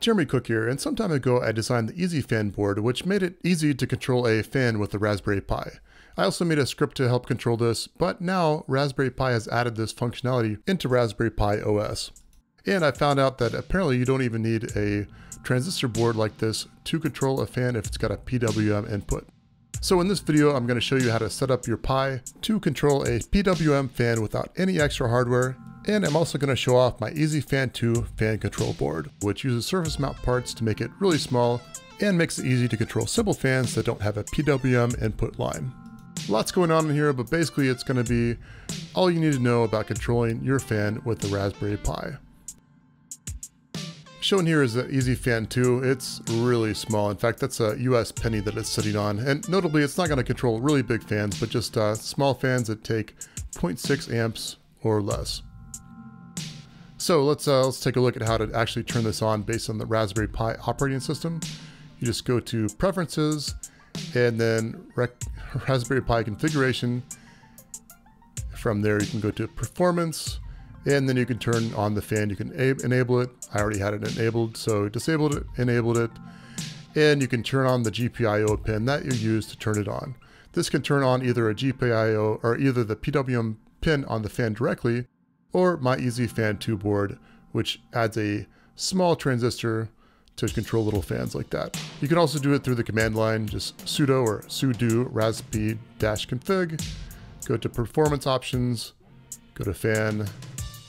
Jeremy Cook here, and some time ago I designed the EZ Fan board which made it easy to control a fan with the Raspberry Pi. I also made a script to help control this, but now Raspberry Pi has added this functionality into Raspberry Pi OS. And I found out that apparently you don't even need a transistor board like this to control a fan if it's got a PWM input. So in this video I'm going to show you how to set up your Pi to control a PWM fan without any extra hardware and I'm also going to show off my EZ Fan 2 fan control board, which uses surface mount parts to make it really small and makes it easy to control simple fans that don't have a PWM input line. Lots going on in here, but basically it's going to be all you need to know about controlling your fan with the Raspberry Pi. Shown here is the EZ Fan 2. It's really small. In fact, that's a US penny that it's sitting on. And notably, it's not going to control really big fans, but just uh, small fans that take 0.6 amps or less. So let's, uh, let's take a look at how to actually turn this on based on the Raspberry Pi operating system. You just go to Preferences and then Raspberry Pi Configuration. From there you can go to Performance and then you can turn on the fan. You can enable it. I already had it enabled, so disabled it, enabled it. And you can turn on the GPIO pin that you use to turn it on. This can turn on either a GPIO or either the PWM pin on the fan directly or my EZ Fan 2 board, which adds a small transistor to control little fans like that. You can also do it through the command line, just sudo or sudo raspi-config, go to performance options, go to fan,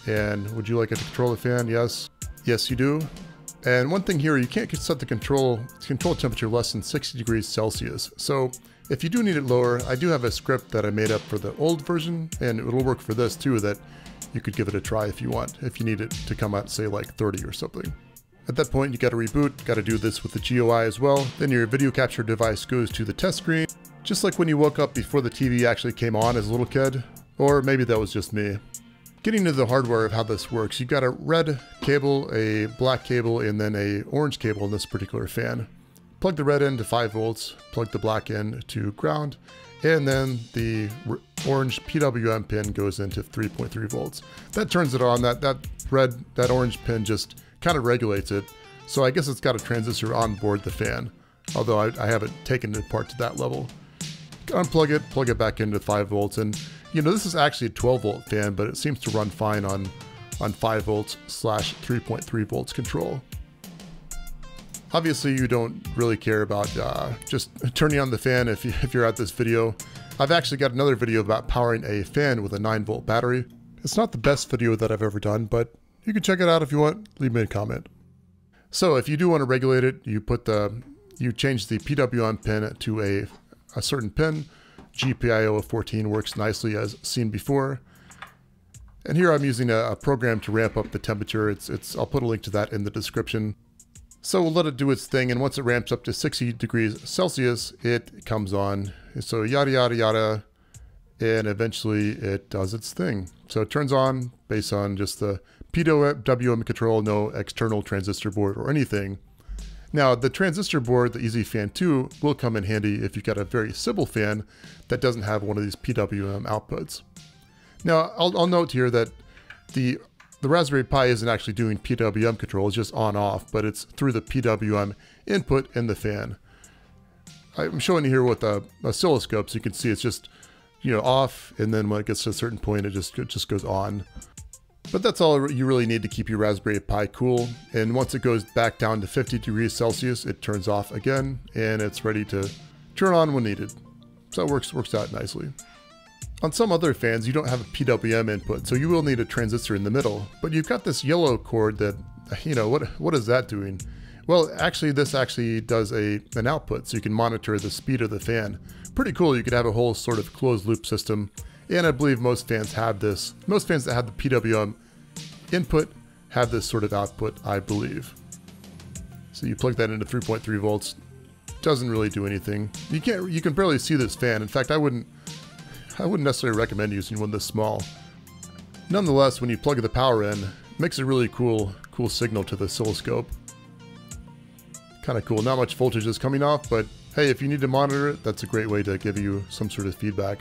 and would you like it to control the fan? Yes. Yes, you do. And one thing here, you can't set the control control temperature less than 60 degrees Celsius. So if you do need it lower, I do have a script that I made up for the old version, and it'll work for this too, that you could give it a try if you want, if you need it to come out, say, like 30 or something. At that point, you gotta reboot, gotta do this with the GUI as well. Then your video capture device goes to the test screen, just like when you woke up before the TV actually came on as a little kid. Or maybe that was just me. Getting to the hardware of how this works, you've got a red cable, a black cable, and then a orange cable in this particular fan. Plug the red in to 5 volts, plug the black in to ground, and then the orange PWM pin goes into 3.3 volts. That turns it on. That that red that orange pin just kind of regulates it. So I guess it's got a transistor on board the fan, although I, I haven't taken it apart to that level. Unplug it, plug it back into 5 volts, and you know this is actually a 12 volt fan, but it seems to run fine on on 5 volts slash 3.3 volts control. Obviously, you don't really care about uh, just turning on the fan if, you, if you're at this video. I've actually got another video about powering a fan with a 9 volt battery. It's not the best video that I've ever done, but you can check it out if you want. Leave me a comment. So if you do want to regulate it, you put the you change the PWM pin to a, a certain pin. GPIO of 14 works nicely as seen before. And here I'm using a, a program to ramp up the temperature. It's, it's, I'll put a link to that in the description. So we'll let it do its thing, and once it ramps up to 60 degrees Celsius, it comes on. So yada yada yada, and eventually it does its thing. So it turns on based on just the PWM control, no external transistor board or anything. Now the transistor board, the EZ Fan 2, will come in handy if you've got a very simple fan that doesn't have one of these PWM outputs. Now I'll, I'll note here that the the Raspberry Pi isn't actually doing PWM control, it's just on off, but it's through the PWM input in the fan. I'm showing you here with a oscilloscope, so you can see it's just, you know, off, and then when it gets to a certain point, it just, it just goes on. But that's all you really need to keep your Raspberry Pi cool. And once it goes back down to 50 degrees Celsius, it turns off again, and it's ready to turn on when needed. So it works, works out nicely. On some other fans, you don't have a PWM input, so you will need a transistor in the middle, but you've got this yellow cord that, you know, what what is that doing? Well, actually, this actually does a an output, so you can monitor the speed of the fan. Pretty cool, you could have a whole sort of closed loop system, and I believe most fans have this. Most fans that have the PWM input have this sort of output, I believe. So you plug that into 3.3 volts, doesn't really do anything. You can't, you can barely see this fan. In fact, I wouldn't, I wouldn't necessarily recommend using one this small. Nonetheless, when you plug the power in, it makes a really cool, cool signal to the oscilloscope. Kind of cool. Not much voltage is coming off, but hey, if you need to monitor it, that's a great way to give you some sort of feedback.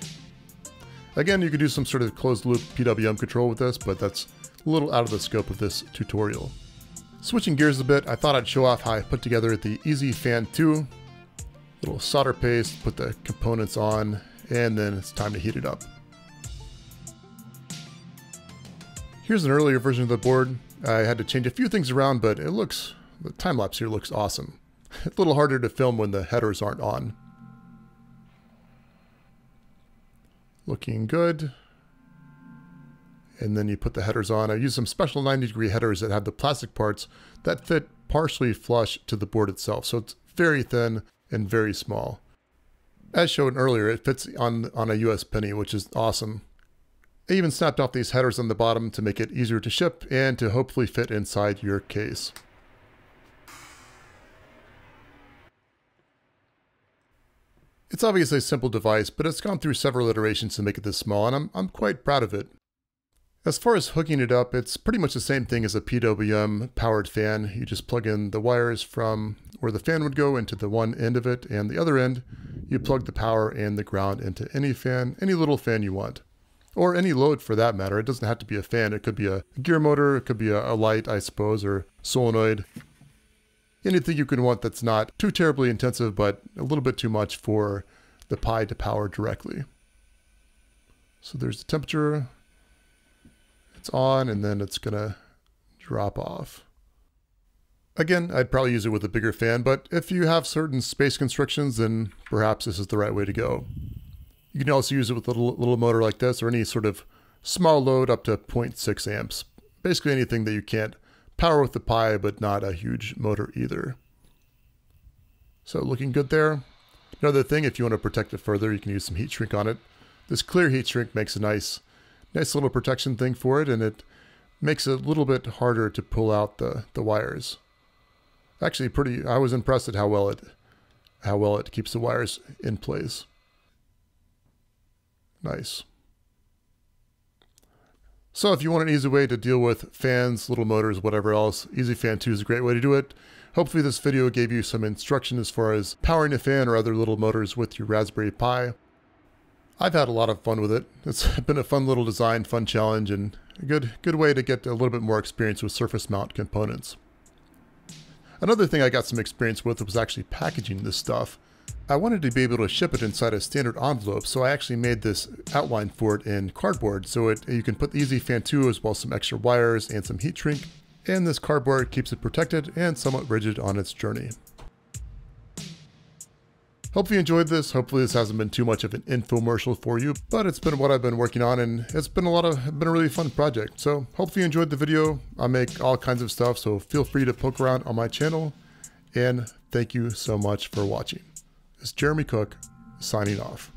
Again, you could do some sort of closed loop PWM control with this, but that's a little out of the scope of this tutorial. Switching gears a bit, I thought I'd show off how I put together the EZ Fan 2. Little solder paste, put the components on, and then it's time to heat it up. Here's an earlier version of the board. I had to change a few things around, but it looks, the time lapse here looks awesome. It's a little harder to film when the headers aren't on. Looking good. And then you put the headers on. I use some special 90 degree headers that have the plastic parts that fit partially flush to the board itself. So it's very thin and very small. As shown earlier, it fits on, on a US Penny, which is awesome. I even snapped off these headers on the bottom to make it easier to ship and to hopefully fit inside your case. It's obviously a simple device, but it's gone through several iterations to make it this small, and I'm, I'm quite proud of it. As far as hooking it up, it's pretty much the same thing as a PWM powered fan. You just plug in the wires from where the fan would go into the one end of it, and the other end, you plug the power and the ground into any fan, any little fan you want. Or any load for that matter. It doesn't have to be a fan. It could be a gear motor, it could be a, a light, I suppose, or solenoid anything you can want that's not too terribly intensive, but a little bit too much for the Pi to power directly. So there's the temperature. It's on and then it's gonna drop off. Again, I'd probably use it with a bigger fan, but if you have certain space constrictions, then perhaps this is the right way to go. You can also use it with a little, little motor like this or any sort of small load up to 0.6 amps. Basically anything that you can't power with the Pi, but not a huge motor either. So looking good there. Another thing, if you want to protect it further, you can use some heat shrink on it. This clear heat shrink makes a nice, nice little protection thing for it, and it makes it a little bit harder to pull out the, the wires. Actually, pretty. I was impressed at how well it, how well it keeps the wires in place. Nice. So if you want an easy way to deal with fans, little motors, whatever else, EZ Fan 2 is a great way to do it. Hopefully this video gave you some instruction as far as powering a fan or other little motors with your Raspberry Pi. I've had a lot of fun with it. It's been a fun little design, fun challenge, and a good, good way to get a little bit more experience with surface mount components. Another thing I got some experience with was actually packaging this stuff. I wanted to be able to ship it inside a standard envelope, so I actually made this outline for it in cardboard. So it, you can put the EZ Fan 2 as well as some extra wires and some heat shrink. And this cardboard keeps it protected and somewhat rigid on its journey. Hope you enjoyed this. Hopefully this hasn't been too much of an infomercial for you, but it's been what I've been working on and it's been a lot of, been a really fun project. So hopefully you enjoyed the video. I make all kinds of stuff, so feel free to poke around on my channel and thank you so much for watching. It's Jeremy Cook signing off.